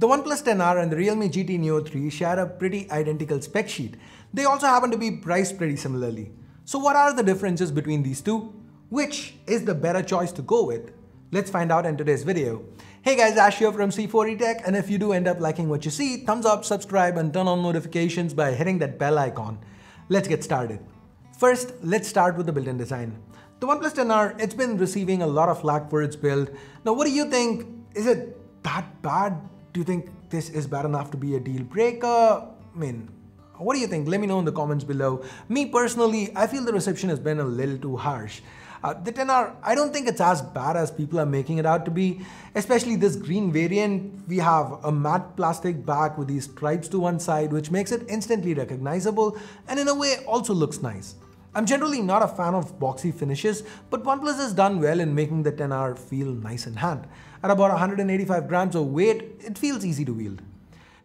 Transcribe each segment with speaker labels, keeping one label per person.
Speaker 1: The OnePlus 10R and the Realme GT Neo 3 share a pretty identical spec sheet. They also happen to be priced pretty similarly. So what are the differences between these two? Which is the better choice to go with? Let's find out in today's video. Hey guys, Ash here from C4E Tech and if you do end up liking what you see, thumbs up, subscribe and turn on notifications by hitting that bell icon. Let's get started. First, let's start with the built-in design. The OnePlus 10R, it's been receiving a lot of flack for its build. Now what do you think? Is it that bad? Do you think this is bad enough to be a deal breaker? I mean, what do you think? Let me know in the comments below. Me personally, I feel the reception has been a little too harsh. Uh, the 10R, I don't think it's as bad as people are making it out to be. Especially this green variant, we have a matte plastic back with these stripes to one side which makes it instantly recognizable and in a way also looks nice. I'm generally not a fan of boxy finishes, but OnePlus has done well in making the 10R feel nice in hand. At about 185 grams of weight, it feels easy to wield.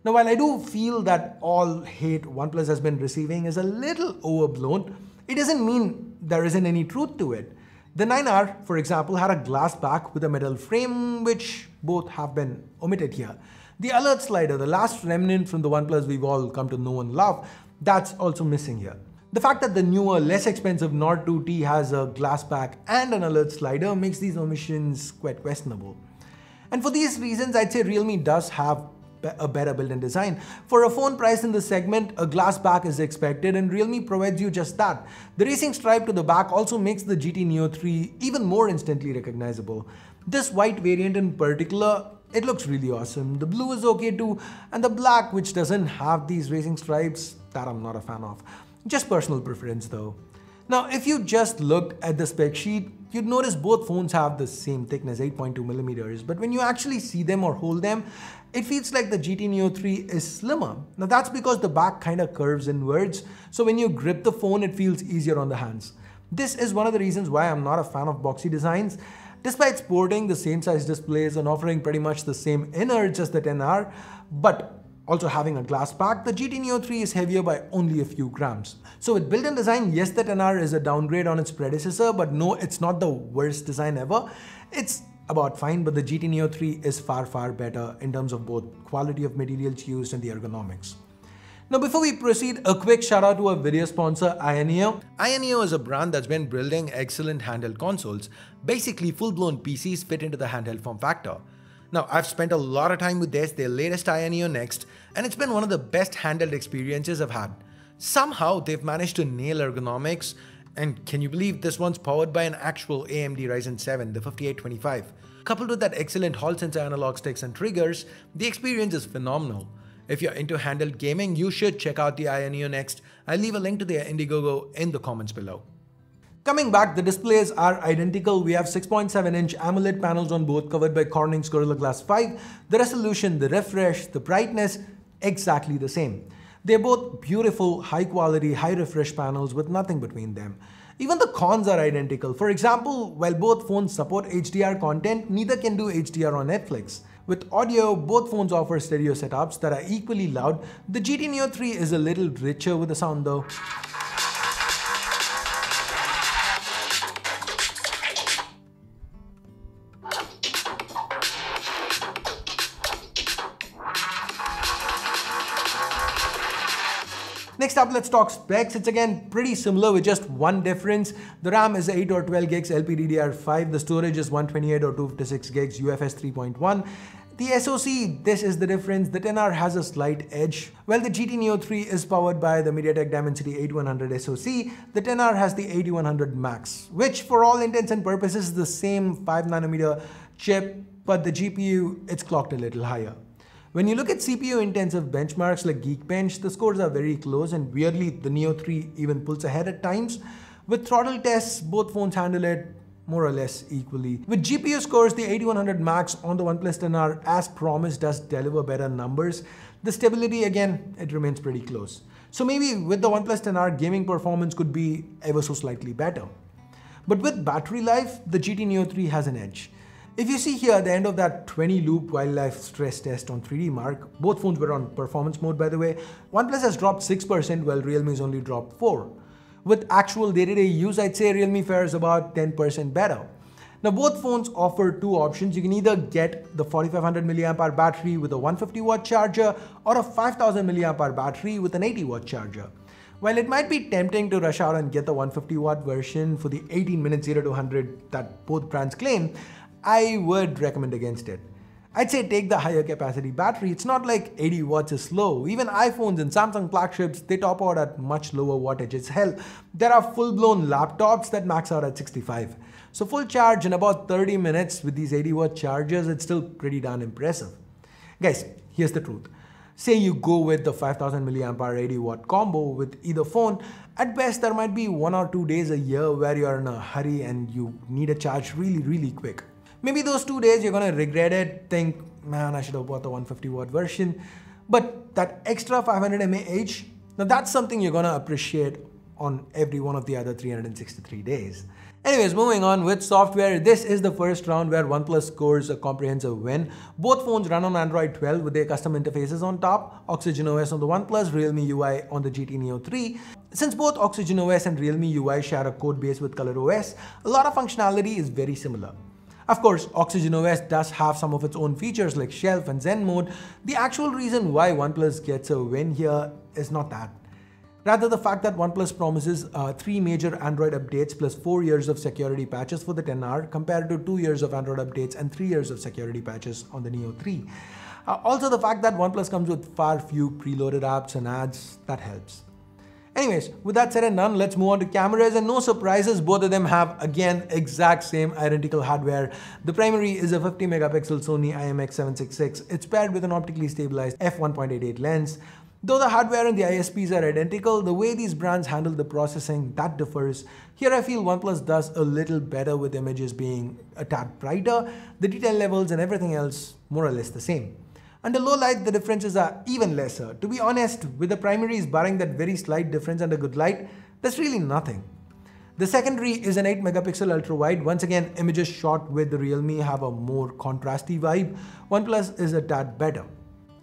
Speaker 1: Now while I do feel that all hate OnePlus has been receiving is a little overblown, it doesn't mean there isn't any truth to it. The 9R, for example, had a glass back with a metal frame, which both have been omitted here. The alert slider, the last remnant from the OnePlus we've all come to know and love, that's also missing here. The fact that the newer, less expensive Nord 2T has a glass back and an alert slider makes these omissions quite questionable. And for these reasons, I'd say Realme does have a better built-in design. For a phone priced in this segment, a glass back is expected and Realme provides you just that. The racing stripe to the back also makes the GT Neo 3 even more instantly recognizable. This white variant in particular, it looks really awesome. The blue is okay too, and the black, which doesn't have these racing stripes, that I'm not a fan of. Just personal preference though. Now, if you just look at the spec sheet, you'd notice both phones have the same thickness, 8.2 millimeters, but when you actually see them or hold them, it feels like the GT Neo 3 is slimmer. Now that's because the back kind of curves inwards, so when you grip the phone, it feels easier on the hands. This is one of the reasons why I'm not a fan of boxy designs. Despite sporting the same size displays and offering pretty much the same innards as the 10R, but also having a glass back, the GT Neo 3 is heavier by only a few grams. So with built-in design, yes the 10R is a downgrade on its predecessor, but no, it's not the worst design ever. It's about fine, but the GT Neo 3 is far far better in terms of both quality of materials used and the ergonomics. Now before we proceed, a quick shout out to our video sponsor AYANEO. AYANEO is a brand that's been building excellent handheld consoles. Basically full-blown PCs fit into the handheld form factor. Now, I've spent a lot of time with this, their latest AYANEO Next, and it's been one of the best handled experiences I've had. Somehow, they've managed to nail ergonomics, and can you believe this one's powered by an actual AMD Ryzen 7, the 5825. Coupled with that excellent Hall sensor analog sticks and triggers, the experience is phenomenal. If you're into handheld gaming, you should check out the AYANEO Next. I'll leave a link to their Indiegogo in the comments below. Coming back, the displays are identical. We have 6.7 inch AMOLED panels on both covered by Corning's Gorilla Glass 5. The resolution, the refresh, the brightness, exactly the same. They're both beautiful, high quality, high refresh panels with nothing between them. Even the cons are identical. For example, while both phones support HDR content, neither can do HDR on Netflix. With audio, both phones offer stereo setups that are equally loud. The GT Neo 3 is a little richer with the sound though. Next up, let's talk specs. It's again pretty similar with just one difference. The RAM is 8 or 12 gigs LPDDR5. The storage is 128 or 256 gigs UFS 3.1. The SoC, this is the difference. The 10R has a slight edge. While the GT Neo 3 is powered by the MediaTek Dimensity 8100 SoC, the 10R has the 8100 Max, which for all intents and purposes is the same 5nm chip, but the GPU, it's clocked a little higher. When you look at CPU intensive benchmarks like Geekbench, the scores are very close and weirdly the Neo 3 even pulls ahead at times. With throttle tests, both phones handle it more or less equally. With GPU scores, the 8100 Max on the OnePlus 10R as promised does deliver better numbers. The stability again, it remains pretty close. So maybe with the OnePlus 10R, gaming performance could be ever so slightly better. But with battery life, the GT Neo 3 has an edge. If you see here at the end of that 20 loop wildlife stress test on 3D Mark, both phones were on performance mode by the way, OnePlus has dropped 6% while Realme's only dropped 4 With actual day-to-day -day use, I'd say Realme fares about 10% better. Now both phones offer two options. You can either get the 4500 mAh battery with a 150 watt charger or a 5000 mAh battery with an 80 watt charger. While it might be tempting to rush out and get the 150 watt version for the 18 minutes 0 to 100 that both brands claim, I would recommend against it. I'd say take the higher capacity battery. It's not like 80 watts is slow. Even iPhones and Samsung flagships, they top out at much lower wattages. Hell, there are full-blown laptops that max out at 65. So full charge in about 30 minutes with these 80 watt chargers, it's still pretty darn impressive. Guys, here's the truth. Say you go with the 5000 mAh 80 watt combo with either phone, at best there might be one or two days a year where you are in a hurry and you need a charge really, really quick. Maybe those two days you're gonna regret it, think, man, I should have bought the 150 watt version. But that extra 500 mAh, now that's something you're gonna appreciate on every one of the other 363 days. Anyways, moving on with software, this is the first round where OnePlus scores a comprehensive win. Both phones run on Android 12 with their custom interfaces on top, Oxygen OS on the OnePlus, Realme UI on the GT Neo 3. Since both Oxygen OS and Realme UI share a code base with ColorOS, a lot of functionality is very similar. Of course, Oxygen OS does have some of its own features like shelf and Zen mode. The actual reason why OnePlus gets a win here is not that. Rather, the fact that OnePlus promises uh, three major Android updates plus four years of security patches for the 10R compared to two years of Android updates and three years of security patches on the Neo 3. Uh, also, the fact that OnePlus comes with far few preloaded apps and ads, that helps. Anyways, with that said and done, let's move on to cameras and no surprises, both of them have again exact same identical hardware. The primary is a 50 megapixel Sony IMX766. It's paired with an optically stabilized f1.88 lens. Though the hardware and the ISPs are identical, the way these brands handle the processing, that differs. Here I feel OnePlus does a little better with images being a tad brighter, the detail levels and everything else more or less the same. Under low light, the differences are even lesser. To be honest, with the primaries barring that very slight difference under good light, there's really nothing. The secondary is an 8 megapixel ultra wide. Once again, images shot with the Realme have a more contrasty vibe. OnePlus is a tad better.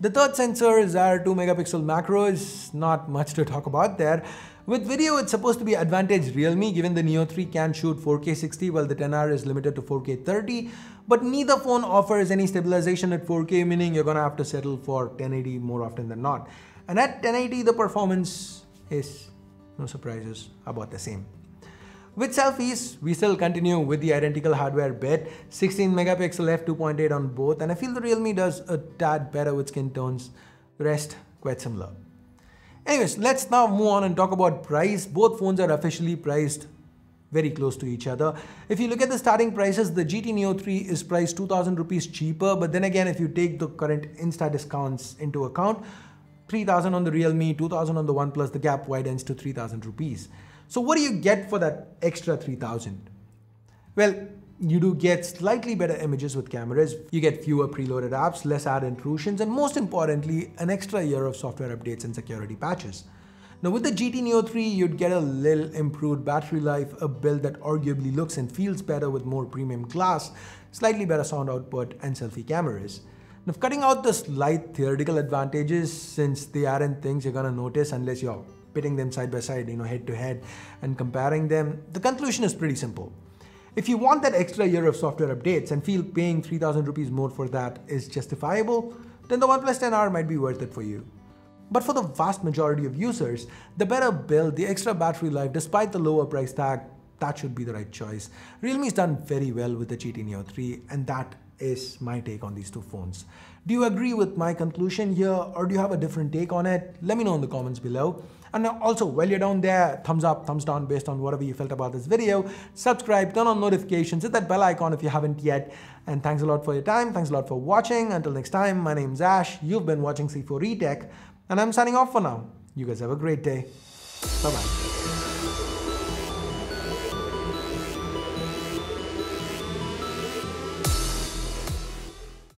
Speaker 1: The third sensor is our 2 megapixel macro is not much to talk about there. With video, it's supposed to be advantage Realme given the Neo 3 can shoot 4K 60 while the 10R is limited to 4K 30. But neither phone offers any stabilization at 4K, meaning you're gonna have to settle for 1080 more often than not. And at 1080, the performance is, no surprises, about the same. With selfies, we still continue with the identical hardware bit, 16 megapixel f2.8 on both, and I feel the Realme does a tad better with skin tones, the rest quite similar. Anyways, let's now move on and talk about price. Both phones are officially priced very close to each other. If you look at the starting prices, the GT Neo 3 is priced 2000 rupees cheaper, but then again, if you take the current Insta discounts into account, 3000 on the Realme, 2000 on the OnePlus, the gap widens to 3000 rupees. So what do you get for that extra 3000? Well, you do get slightly better images with cameras, you get fewer preloaded apps, less ad intrusions, and most importantly, an extra year of software updates and security patches. Now with the GT Neo 3, you'd get a little improved battery life, a build that arguably looks and feels better with more premium glass, slightly better sound output, and selfie cameras. Now cutting out the slight theoretical advantages, since they aren't things you're gonna notice unless you're pitting them side by side, you know, head to head, and comparing them, the conclusion is pretty simple. If you want that extra year of software updates and feel paying 3000 rupees more for that is justifiable, then the OnePlus 10R might be worth it for you. But for the vast majority of users, the better build, the extra battery life, despite the lower price tag, that should be the right choice. Realme's done very well with the GT Neo 3 and that is my take on these two phones. Do you agree with my conclusion here or do you have a different take on it? Let me know in the comments below. And also, while you're down there, thumbs up, thumbs down based on whatever you felt about this video. Subscribe, turn on notifications, hit that bell icon if you haven't yet. And thanks a lot for your time. Thanks a lot for watching. Until next time, my name's Ash. You've been watching C4E Tech, and I'm signing off for now. You guys have a great day. Bye-bye.